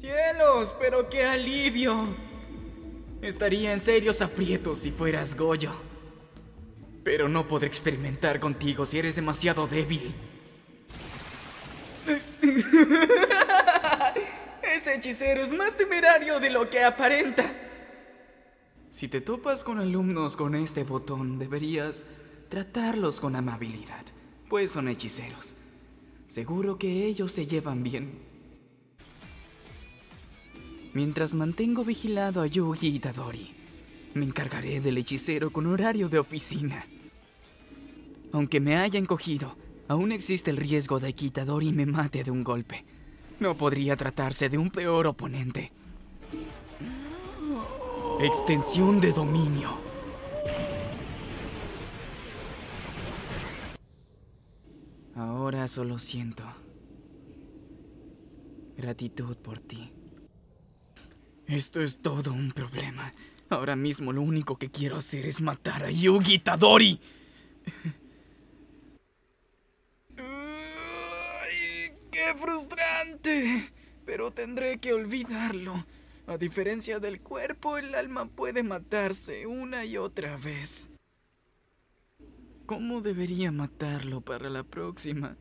Cielos, pero qué alivio. Estaría en serios aprietos si fueras Goyo. Pero no podré experimentar contigo si eres demasiado débil. Ese hechicero es más temerario de lo que aparenta. Si te topas con alumnos con este botón, deberías tratarlos con amabilidad, pues son hechiceros. Seguro que ellos se llevan bien. Mientras mantengo vigilado a Yugi y Tadori, me encargaré del hechicero con horario de oficina. Aunque me haya encogido, aún existe el riesgo de que Itadori me mate de un golpe. No podría tratarse de un peor oponente. Extensión de dominio. Ahora solo siento gratitud por ti. Esto es todo un problema. Ahora mismo lo único que quiero hacer es matar a Yugi Tadori. ¡Qué frustrante! Pero tendré que olvidarlo. A diferencia del cuerpo, el alma puede matarse una y otra vez. ¿Cómo debería matarlo para la próxima?